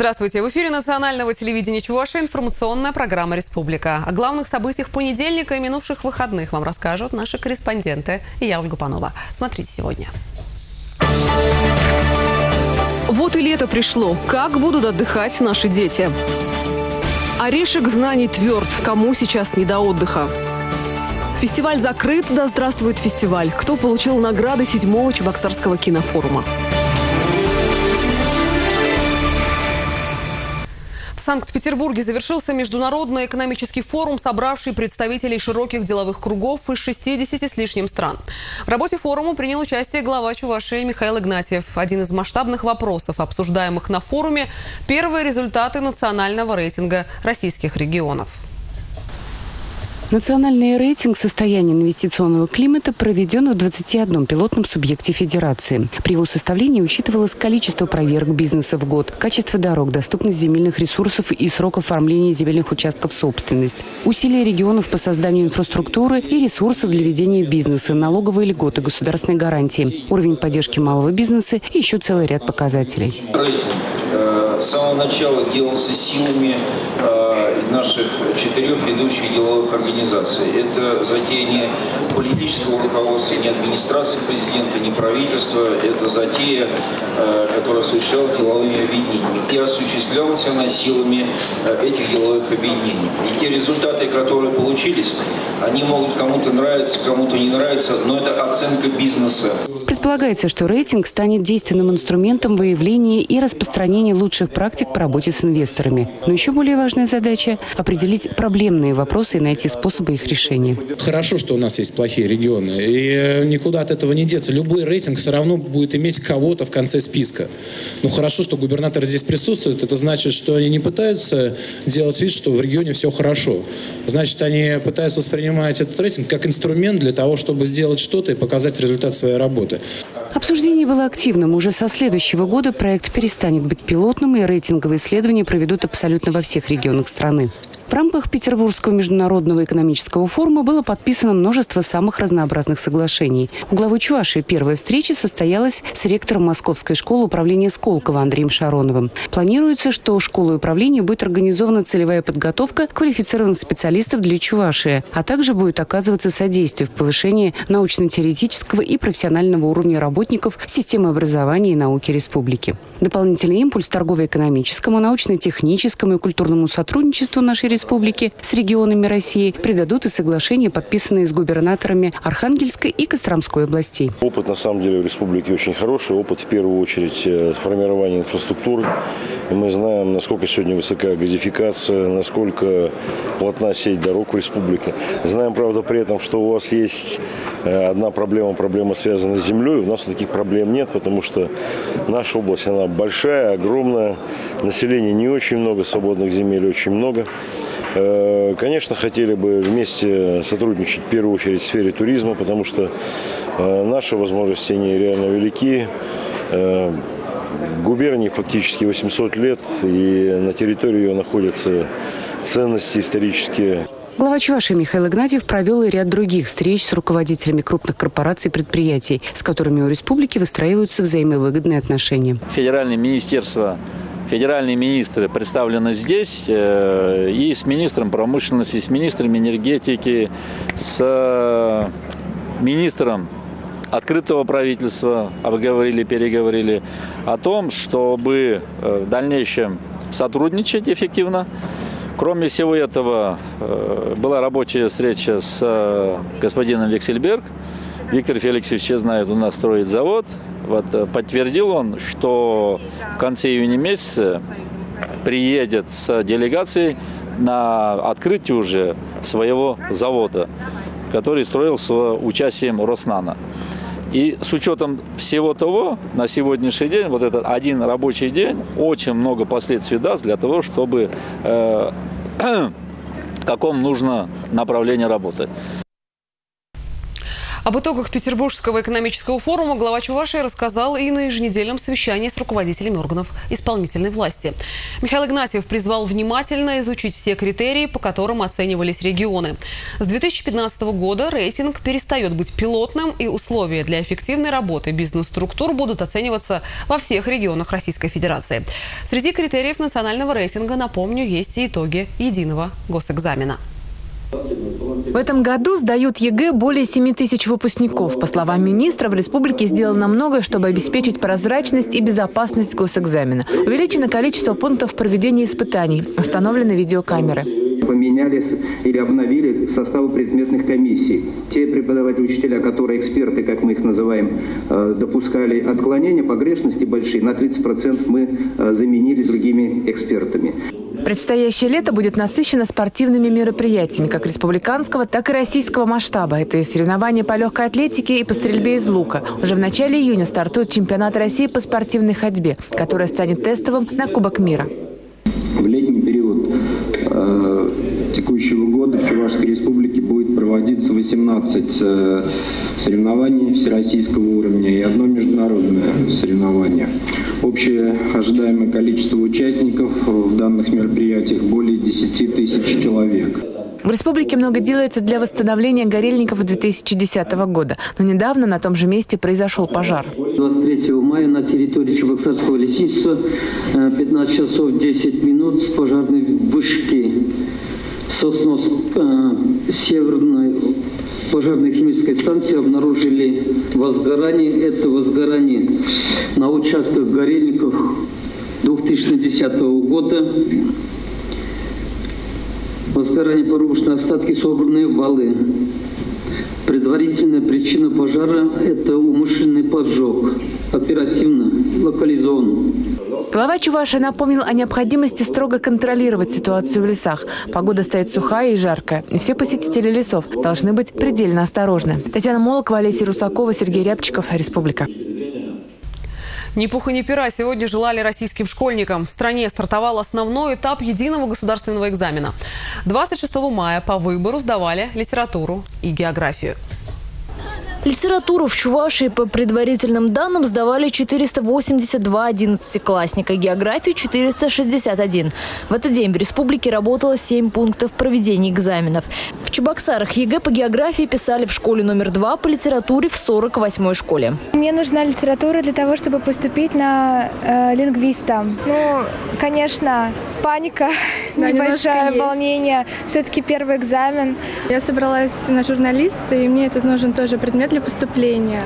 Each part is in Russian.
Здравствуйте. В эфире национального телевидения Чувашия информационная программа «Республика». О главных событиях понедельника и минувших выходных вам расскажут наши корреспонденты. И я, Ольга Панова. Смотрите сегодня. Вот и лето пришло. Как будут отдыхать наши дети? Орешек знаний тверд. Кому сейчас не до отдыха? Фестиваль закрыт, да здравствует фестиваль. Кто получил награды седьмого Чебоксарского кинофорума? В Санкт-Петербурге завершился Международный экономический форум, собравший представителей широких деловых кругов из 60 с лишним стран. В работе форума принял участие глава Чувашии Михаил Игнатьев. Один из масштабных вопросов, обсуждаемых на форуме – первые результаты национального рейтинга российских регионов. Национальный рейтинг состояния инвестиционного климата проведен в 21 пилотном субъекте Федерации. При его составлении учитывалось количество проверок бизнеса в год, качество дорог, доступность земельных ресурсов и срок оформления земельных участков в собственность, усилия регионов по созданию инфраструктуры и ресурсов для ведения бизнеса, налоговые льготы, государственные гарантии, уровень поддержки малого бизнеса и еще целый ряд показателей. Рейтинг э, с самого начала делался силами э, наших четырех ведущих деловых организаций. Это затея не политического руководства, не администрации президента, не правительства. Это затея, э, которая осуществлялась деловыми объединениями. И осуществлялась она силами э, этих деловых объединений. И те результаты, которые получились, они могут кому-то нравиться, кому-то не нравиться, но это оценка бизнеса. Предполагается, что рейтинг станет действенным инструментом выявления и распространения лучших практик по работе с инвесторами. Но еще более важная задача – определить проблемные вопросы и найти способы их решения. Хорошо, что у нас есть плохие регионы, и э, никуда от этого не деться. Любой рейтинг все равно будет иметь кого-то в конце списка. Ну хорошо, что губернаторы здесь присутствуют, это значит, что они не пытаются делать вид, что в регионе все хорошо. Значит, они пытаются воспринимать этот рейтинг как инструмент для того, чтобы сделать что-то и показать результат своей работы. Обсуждение было активным. Уже со следующего года проект перестанет быть пилотным, и рейтинговые исследования проведут абсолютно во всех регионах страны. В рамках Петербургского международного экономического форума было подписано множество самых разнообразных соглашений. У главы Чувашии первая встреча состоялась с ректором Московской школы управления Сколково Андреем Шароновым. Планируется, что у школы управления будет организована целевая подготовка квалифицированных специалистов для Чувашии, а также будет оказываться содействие в повышении научно-теоретического и профессионального уровня работников системы образования и науки республики. Дополнительный импульс торгово-экономическому, научно-техническому и культурному сотрудничеству нашей республики республики с регионами России придадут и соглашения, подписанные с губернаторами Архангельской и Костромской областей. Опыт на самом деле в республике очень хороший. Опыт в первую очередь э, формирования инфраструктуры. Мы знаем, насколько сегодня высокая газификация, насколько плотна сеть дорог в республике. Знаем, правда, при этом, что у вас есть э, одна проблема, проблема связана с землей. У нас таких проблем нет, потому что наша область, она большая, огромная. Населения не очень много, свободных земель очень много. Э, конечно, хотели бы вместе сотрудничать в первую очередь в сфере туризма, потому что э, наши возможности не реально велики. Э, губернии фактически 800 лет, и на территории ее находятся ценности исторические. Глава Чувашии Михаил Игнатьев провел и ряд других встреч с руководителями крупных корпораций и предприятий, с которыми у республики выстраиваются взаимовыгодные отношения. Федеральное министерство федеральные министры представлены здесь, э, и с министром промышленности, с министром энергетики, с э, министром открытого правительства, обговорили, переговорили о том, чтобы э, в дальнейшем сотрудничать эффективно. Кроме всего этого, была рабочая встреча с господином Вексельберг. Виктор Феликсович, я знаю, у нас строит завод. Вот, э, подтвердил он, что в конце июня месяца приедет с делегацией на открытие уже своего завода, который строился участием Роснана. И с учетом всего того, на сегодняшний день, вот этот один рабочий день очень много последствий даст для того, чтобы э, в каком нужно направлении работать. Об итогах Петербургского экономического форума глава Чувашии рассказал и на еженедельном совещании с руководителями органов исполнительной власти. Михаил Игнатьев призвал внимательно изучить все критерии, по которым оценивались регионы. С 2015 года рейтинг перестает быть пилотным, и условия для эффективной работы бизнес-структур будут оцениваться во всех регионах Российской Федерации. Среди критериев национального рейтинга, напомню, есть и итоги единого госэкзамена. В этом году сдают ЕГЭ более 7 тысяч выпускников. По словам министра, в республике сделано многое, чтобы обеспечить прозрачность и безопасность госэкзамена. Увеличено количество пунктов проведения испытаний, установлены видеокамеры поменяли или обновили составы предметных комиссий. Те преподаватели, учителя, которые эксперты, как мы их называем, э, допускали отклонения, погрешности большие, на 30% мы э, заменили другими экспертами. Предстоящее лето будет насыщено спортивными мероприятиями как республиканского, так и российского масштаба. Это и соревнования по легкой атлетике и по стрельбе из лука. Уже в начале июня стартует чемпионат России по спортивной ходьбе, который станет тестовым на Кубок мира. В летний э, текущего года в Чувашской республике будет проводиться 18 э, соревнований всероссийского уровня и одно международное соревнование. Общее ожидаемое количество участников в данных мероприятиях более 10 тысяч человек. В республике много делается для восстановления горельников 2010 года. Но недавно на том же месте произошел пожар. 23 мая на территории Чебоксарского лесничества 15 э, часов 10 минут с пожарной вышки Сосновск э, северной пожарной химической станции обнаружили возгорание. Это возгорание на участках горельников 2010 года. Возгорание порубочные остатки, собранные валы. Предварительная причина пожара – это умышленный поджог, оперативно локализован. Глава Чуваши напомнил о необходимости строго контролировать ситуацию в лесах. Погода стоит сухая и жаркая, и все посетители лесов должны быть предельно осторожны. Татьяна Молокова, Олеся Русакова, Сергей Рябчиков, Республика. Ни пуха, ни пера сегодня желали российским школьникам. В стране стартовал основной этап единого государственного экзамена. 26 мая по выбору сдавали литературу и географию. Литературу в Чувашии по предварительным данным сдавали 482 одиннадцатиклассника, географию 461. В этот день в республике работало 7 пунктов проведения экзаменов. В Чебоксарах ЕГЭ по географии писали в школе номер 2, по литературе в 48-й школе. Мне нужна литература для того, чтобы поступить на э, лингвиста. Ну, конечно, паника, да, небольшое волнение. Все-таки первый экзамен. Я собралась на журналиста, и мне этот нужен тоже предмет для поступления.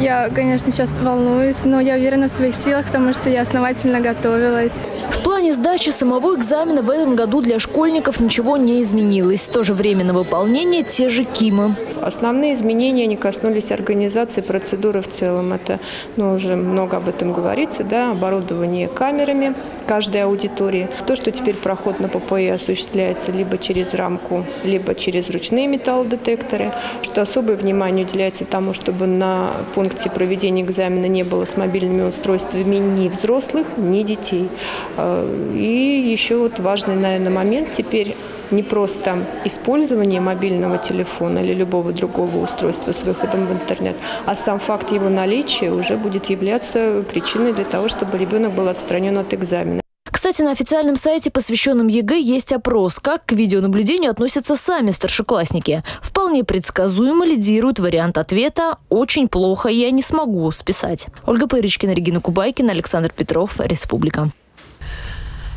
Я, конечно, сейчас волнуюсь, но я уверена в своих силах, потому что я основательно готовилась. В плане сдачи самого экзамена в этом году для школьников ничего не изменилось. В то же время на выполнение те же КИМы. Основные изменения не коснулись организации процедуры в целом. Это ну, уже много об этом говорится, да, оборудование камерами каждой аудитории. То, что теперь проход на ППИ осуществляется либо через рамку, либо через ручные металлодетекторы, что особое внимание уделяется тому, чтобы на пункте проведения экзамена не было с мобильными устройствами ни взрослых, ни детей. А, и еще вот важный, наверное, момент теперь не просто использование мобильного телефона или любого другого устройства с выходом в интернет, а сам факт его наличия уже будет являться причиной для того, чтобы ребенок был отстранен от экзамена. Кстати, на официальном сайте, посвященном ЕГЭ, есть опрос, как к видеонаблюдению относятся сами старшеклассники. Вполне предсказуемо лидирует вариант ответа «очень плохо, я не смогу списать». Ольга Пырочкина, Регина Кубайкина, Александр Петров, Республика.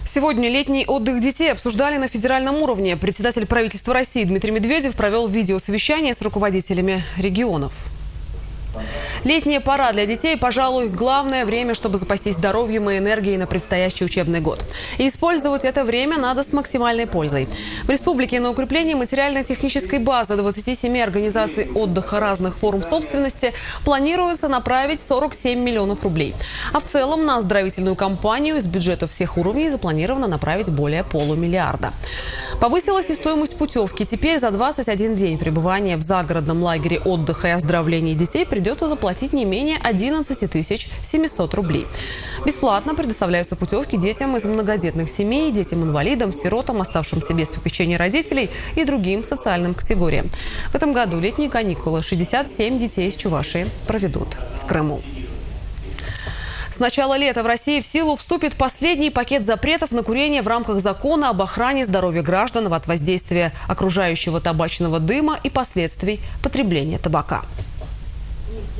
Сегодня летний отдых детей обсуждали на федеральном уровне. Председатель правительства России Дмитрий Медведев провел видеосовещание с руководителями регионов. Летняя пора для детей, пожалуй, главное время, чтобы запастись здоровьем и энергией на предстоящий учебный год. И использовать это время надо с максимальной пользой. В республике на укрепление материально-технической базы 27 организаций отдыха разных форм собственности планируется направить 47 миллионов рублей. А в целом на оздоровительную кампанию из бюджета всех уровней запланировано направить более полумиллиарда. Повысилась и стоимость путевки. Теперь за 21 день пребывания в загородном лагере отдыха и оздоровления детей придется заплатить оплатить не менее 11 тысяч 700 рублей. Бесплатно предоставляются путевки детям из многодетных семей, детям-инвалидам, сиротам, оставшимся без попечения родителей и другим социальным категориям. В этом году летние каникулы 67 детей из Чувашии проведут в Крыму. С начала лета в России в силу вступит последний пакет запретов на курение в рамках закона об охране здоровья граждан от воздействия окружающего табачного дыма и последствий потребления табака.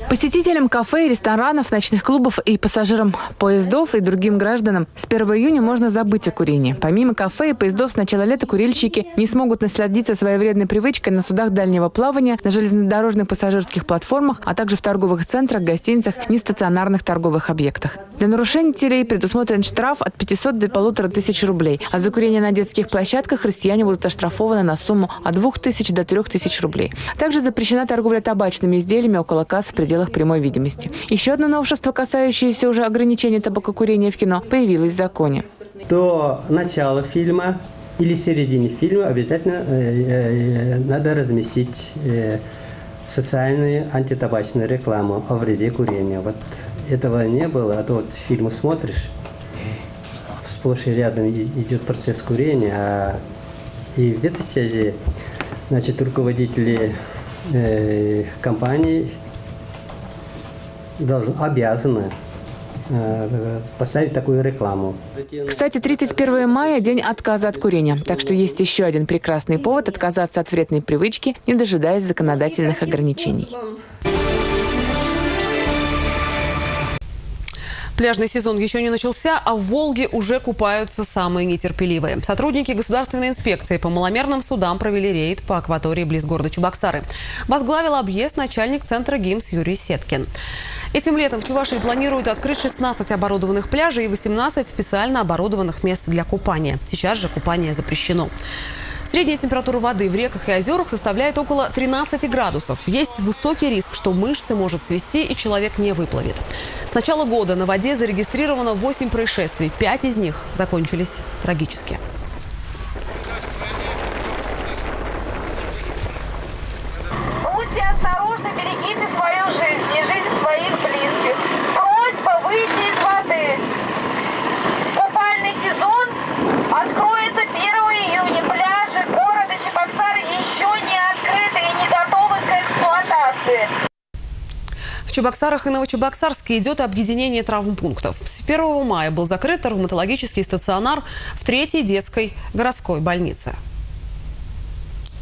Посетителям кафе, ресторанов, ночных клубов и пассажирам поездов и другим гражданам с 1 июня можно забыть о курении. Помимо кафе и поездов с начала лета курильщики не смогут насладиться своей вредной привычкой на судах дальнего плавания, на железнодорожных пассажирских платформах, а также в торговых центрах, гостиницах, нестационарных торговых объектах. Для нарушителей предусмотрен штраф от 500 до полутора тысяч рублей, а за курение на детских площадках россияне будут оштрафованы на сумму от 2000 до 3000 рублей. Также запрещена торговля табачными изделиями около касс в пределах прямой видимости. Еще одно новшество, касающееся уже ограничения табакокурения в кино, появилось в законе. До начала фильма или середине фильма обязательно э, э, надо разместить э, социальную антитабачную рекламу о вреде курения. Вот этого не было, а то вот фильмы смотришь, сплошь и рядом идет процесс курения, а и в этой связи, значит, руководители э, компаний должны, обязаны э, поставить такую рекламу. Кстати, 31 мая – день отказа от курения. Так что есть еще один прекрасный повод отказаться от вредной привычки, не дожидаясь законодательных ограничений. Пляжный сезон еще не начался, а в Волге уже купаются самые нетерпеливые. Сотрудники государственной инспекции по маломерным судам провели рейд по акватории близ города Чебоксары. Возглавил объезд начальник центра ГИМС Юрий Сеткин. Этим летом в Чувашии планируют открыть 16 оборудованных пляжей и 18 специально оборудованных мест для купания. Сейчас же купание запрещено. Средняя температура воды в реках и озерах составляет около 13 градусов. Есть высокий риск, что мышцы может свести и человек не выплывет. С начала года на воде зарегистрировано 8 происшествий. Пять из них закончились трагически. Будьте осторожны, берегите свою жизнь и жизнь своих близких. Просьба выйти из воды. Купальный сезон откроется 1 июня. Пляжи города Чебоксары еще не открыты и не готовы к эксплуатации. В Чебоксарах и Новочебоксарске идет объединение травмпунктов. С 1 мая был закрыт травматологический стационар в третьей детской городской больнице.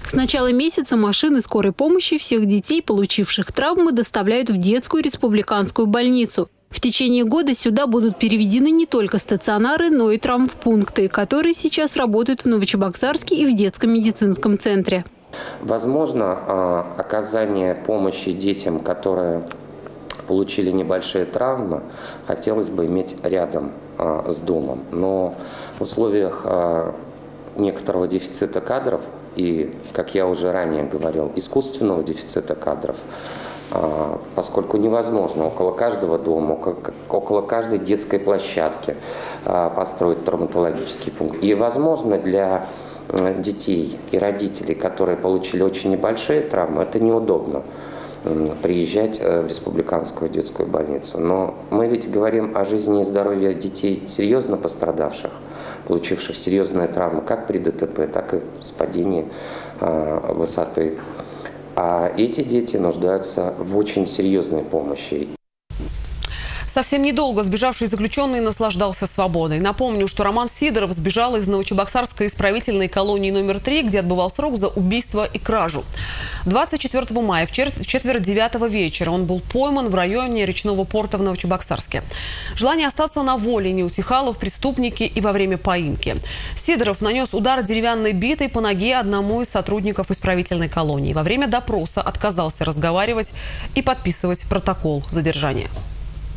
С начала месяца машины скорой помощи всех детей, получивших травмы, доставляют в детскую республиканскую больницу. В течение года сюда будут переведены не только стационары, но и травмпункты, которые сейчас работают в Новочебоксарске и в детском медицинском центре. Возможно, а, оказание помощи детям, которые получили небольшие травмы, хотелось бы иметь рядом а, с домом. Но в условиях а, некоторого дефицита кадров и, как я уже ранее говорил, искусственного дефицита кадров, а, поскольку невозможно около каждого дома, около каждой детской площадки а, построить травматологический пункт. И возможно для детей и родителей, которые получили очень небольшие травмы, это неудобно приезжать э, в республиканскую детскую больницу. Но мы ведь говорим о жизни и здоровье детей серьезно пострадавших, получивших серьезные травмы как при ДТП, так и с падения э, высоты. А эти дети нуждаются в очень серьезной помощи. Совсем недолго сбежавший заключенный наслаждался свободой. Напомню, что Роман Сидоров сбежал из Новочебоксарской исправительной колонии номер 3, где отбывал срок за убийство и кражу. 24 мая в четверть девятого вечера он был пойман в районе речного порта в Новочебоксарске. Желание остаться на воле не утихало в преступнике и во время поимки. Сидоров нанес удар деревянной битой по ноге одному из сотрудников исправительной колонии. Во время допроса отказался разговаривать и подписывать протокол задержания.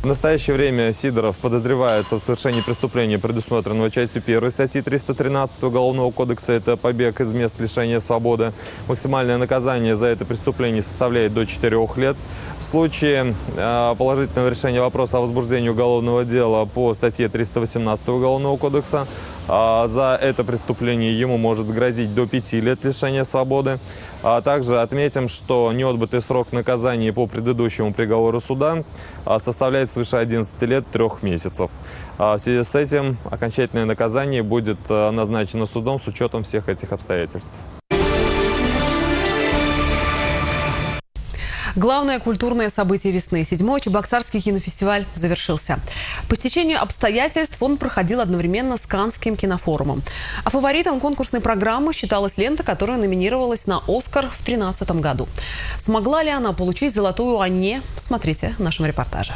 В настоящее время Сидоров подозревается в совершении преступления, предусмотренного частью 1 статьи 313 Уголовного кодекса. Это побег из мест лишения свободы. Максимальное наказание за это преступление составляет до 4 лет. В случае э, положительного решения вопроса о возбуждении уголовного дела по статье 318 Уголовного кодекса, э, за это преступление ему может грозить до 5 лет лишения свободы. А также отметим, что неотбытый срок наказания по предыдущему приговору суда а, составляет свыше 11 лет 3 месяцев. А, в связи с этим окончательное наказание будет а, назначено судом с учетом всех этих обстоятельств. Главное культурное событие весны. Седьмой Чебоксарский кинофестиваль завершился. По стечению обстоятельств он проходил одновременно с Канским кинофорумом. А фаворитом конкурсной программы считалась лента, которая номинировалась на «Оскар» в 2013 году. Смогла ли она получить «Золотую Анне»? Смотрите в нашем репортаже.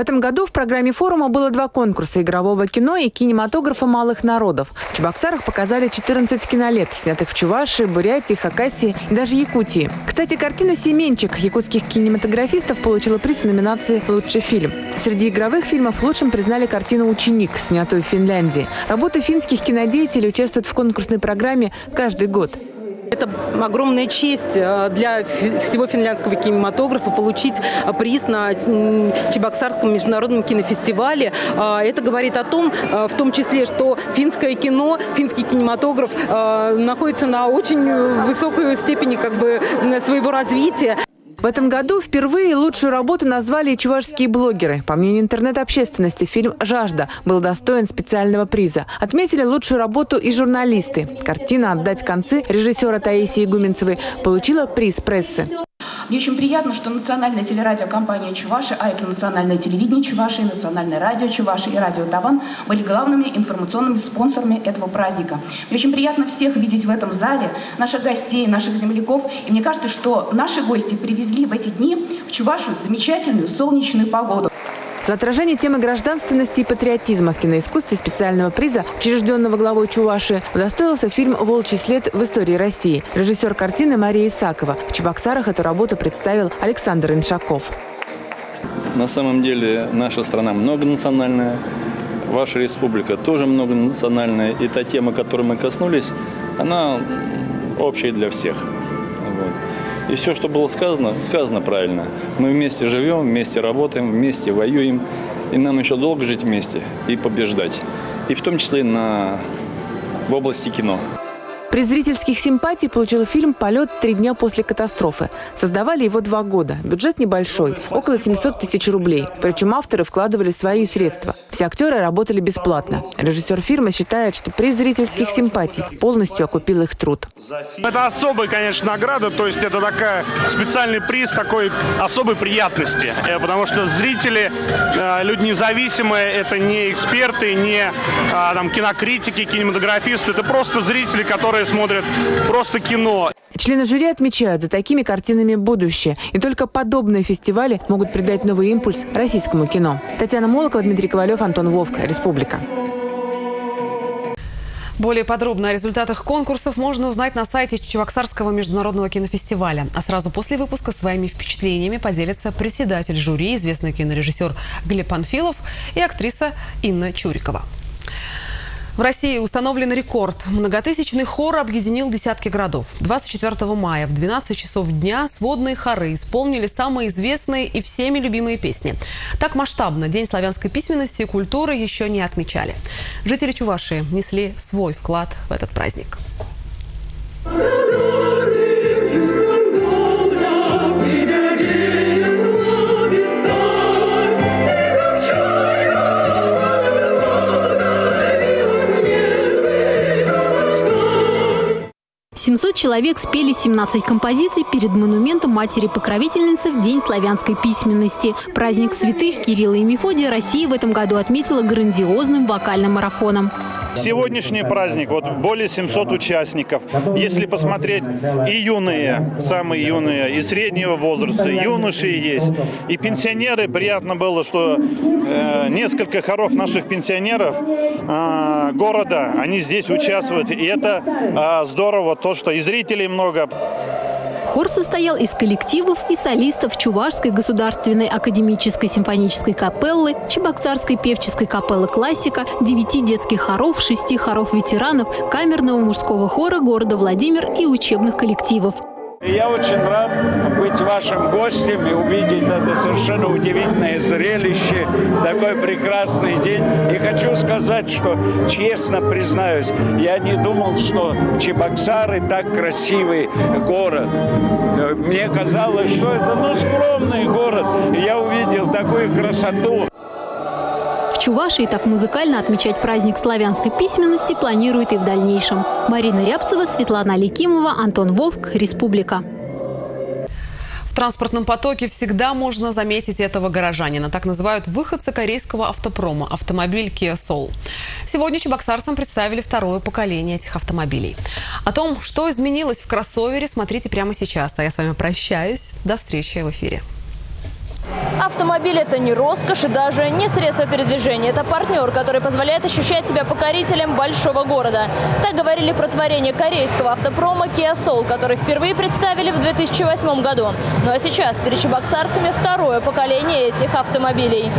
этом году в программе форума было два конкурса – игрового кино и кинематографа малых народов. В Чебоксарах показали 14 кинолет, снятых в Чувашии, Бурятии, Хакасии и даже Якутии. Кстати, картина «Семенчик» якутских кинематографистов получила приз в номинации «Лучший фильм». Среди игровых фильмов лучшим признали картину «Ученик», снятую в Финляндии. Работы финских кинодеятелей участвуют в конкурсной программе каждый год. Это огромная честь э, для всего финляндского кинематографа получить э, приз на Чебоксарском международном кинофестивале. Э, это говорит о том, в том числе, что финское кино, финский кинематограф находится на очень высокой степени как бы своего развития. В этом году впервые лучшую работу назвали чувашские блогеры. По мнению интернет-общественности, фильм «Жажда» был достоин специального приза. Отметили лучшую работу и журналисты. Картина «Отдать концы» режиссера Таисии Гуменцевой получила приз прессы. Мне очень приятно, что национальная телерадиокомпания Чуваши, АЭК Национальное телевидение Чуваши, Национальное радио Чуваши и Радио Таван были главными информационными спонсорами этого праздника. Мне очень приятно всех видеть в этом зале, наших гостей, наших земляков. И мне кажется, что наши гости привезли в эти дни в Чувашу замечательную солнечную погоду. За отражение темы гражданственности и патриотизма в киноискусстве специального приза, учрежденного главой Чуваши, удостоился фильм «Волчий след в истории России». Режиссер картины Мария Исакова. В Чебоксарах эту работу представил Александр Иншаков. На самом деле наша страна многонациональная, ваша республика тоже многонациональная. И та тема, которой мы коснулись, она общая для всех. И все, что было сказано, сказано правильно. Мы вместе живем, вместе работаем, вместе воюем. И нам еще долго жить вместе и побеждать. И в том числе на... в области кино. При зрительских симпатий получил фильм «Полет. Три дня после катастрофы». Создавали его два года. Бюджет небольшой – около 700 тысяч рублей. Причем авторы вкладывали свои средства. Все актеры работали бесплатно. Режиссер фильма считает, что при зрительских симпатий полностью окупил их труд. Это особая, конечно, награда. То есть это такая специальный приз такой особой приятности. Э, потому что зрители, э, люди независимые, это не эксперты, не а, там, кинокритики, кинематографисты. Это просто зрители, которые которые смотрят просто кино. Члены жюри отмечают, за такими картинами будущее. И только подобные фестивали могут придать новый импульс российскому кино. Татьяна Молокова, Дмитрий Ковалев, Антон Вовка. Республика. Более подробно о результатах конкурсов можно узнать на сайте Чебоксарского международного кинофестиваля. А сразу после выпуска своими впечатлениями поделится председатель жюри, известный кинорежиссер Глеб Панфилов и актриса Инна Чурикова. В России установлен рекорд. Многотысячный хор объединил десятки городов. 24 мая в 12 часов дня сводные хоры исполнили самые известные и всеми любимые песни. Так масштабно День славянской письменности и культуры еще не отмечали. Жители Чувашии несли свой вклад в этот праздник. 700 человек спели 17 композиций перед монументом матери-покровительницы в День славянской письменности. Праздник святых Кирилла и Мефодия Россия в этом году отметила грандиозным вокальным марафоном. Сегодняшний праздник, вот более 700 участников. Если посмотреть и юные, самые юные, и среднего возраста, юноши есть, и пенсионеры. Приятно было, что э, несколько хоров наших пенсионеров э, города, они здесь участвуют. И это э, здорово, то, что и зрителей много. Хор состоял из коллективов и солистов Чувашской государственной академической симфонической капеллы, Чебоксарской певческой капеллы «Классика», девяти детских хоров, шести хоров ветеранов, камерного мужского хора города Владимир и учебных коллективов. Я очень рад быть вашим гостем и увидеть это совершенно удивительное зрелище, такой прекрасный день. И хочу сказать, что, честно признаюсь, я не думал, что Чебоксары так красивый город. Мне казалось, что это ну, скромный город. Я увидел такую красоту. Чувашии так музыкально отмечать праздник славянской письменности планируют и в дальнейшем. Марина Рябцева, Светлана Аликимова, Антон Вовк, Республика. В транспортном потоке всегда можно заметить этого горожанина. Так называют выходцы корейского автопрома – автомобиль Kia Soul. Сегодня чебоксарцам представили второе поколение этих автомобилей. О том, что изменилось в кроссовере, смотрите прямо сейчас. А я с вами прощаюсь. До встречи в эфире. Автомобиль – это не роскошь и даже не средство передвижения. Это партнер, который позволяет ощущать себя покорителем большого города. Так говорили про творение корейского автопрома Kia Soul, который впервые представили в 2008 году. Ну а сейчас перед чебоксарцами второе поколение этих автомобилей.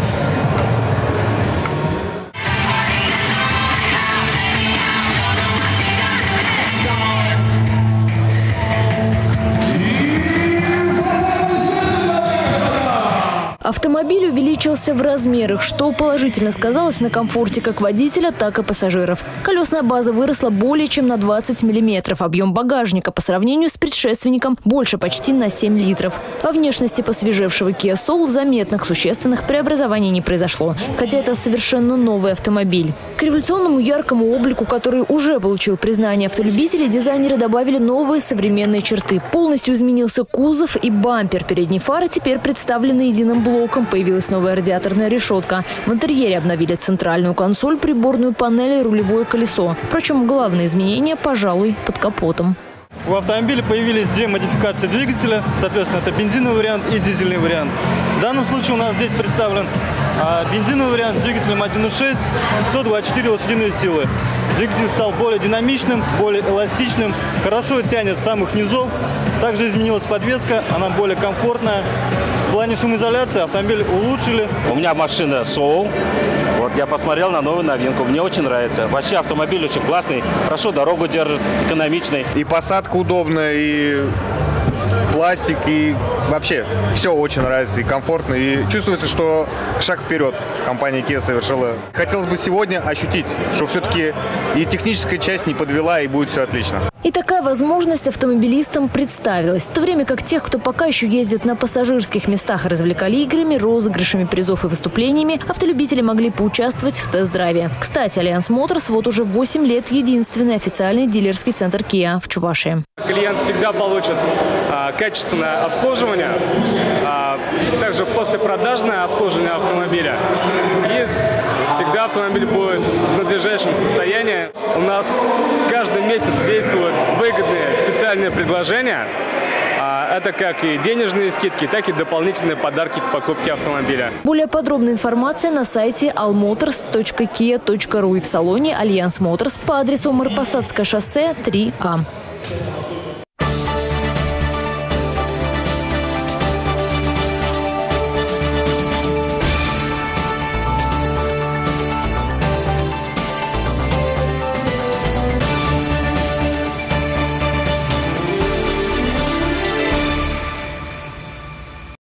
Автомобиль увеличился в размерах, что положительно сказалось на комфорте как водителя, так и пассажиров. Колесная база выросла более чем на 20 миллиметров. Объем багажника по сравнению с предшественником больше почти на 7 литров. По внешности посвежевшего Kia Soul заметных существенных преобразований не произошло, хотя это совершенно новый автомобиль. К революционному яркому облику, который уже получил признание автолюбителей, дизайнеры добавили новые современные черты. Полностью изменился кузов и бампер. Передние фары теперь представлены единым блоком появилась новая радиаторная решетка. В интерьере обновили центральную консоль, приборную панель и рулевое колесо. Впрочем, главное изменение, пожалуй, под капотом. У автомобиля появились две модификации двигателя. Соответственно, это бензиновый вариант и дизельный вариант. В данном случае у нас здесь представлен а, бензиновый вариант с двигателем 1.6, 124 лошадиные силы. Двигатель стал более динамичным, более эластичным, хорошо тянет с самых низов. Также изменилась подвеска, она более комфортная. В плане шумоизоляции автомобиль улучшили. У меня машина Soul. Вот я посмотрел на новую новинку. Мне очень нравится. Вообще автомобиль очень классный, хорошо дорогу держит, экономичный. И посадка удобная, и пластик, и вообще все очень нравится и комфортно. И чувствуется, что шаг вперед компания Kia совершила. Хотелось бы сегодня ощутить, что все-таки и техническая часть не подвела, и будет все отлично. И такая возможность автомобилистам представилась. В то время как тех, кто пока еще ездит на пассажирских местах, развлекали играми, розыгрышами призов и выступлениями, автолюбители могли поучаствовать в тест-драйве. Кстати, Альянс Моторс вот уже 8 лет единственный официальный дилерский центр Kia в Чувашии. Клиент всегда получит качественное обслуживание, а, также послепродажное обслуживание автомобиля. И всегда автомобиль будет в надлежащем состоянии. У нас каждый месяц действуют выгодные специальные предложения. А, это как и денежные скидки, так и дополнительные подарки к покупке автомобиля. Более подробная информация на сайте allmotors.kia.ru и в салоне Альянс Моторс по адресу Марпасадское шоссе 3А.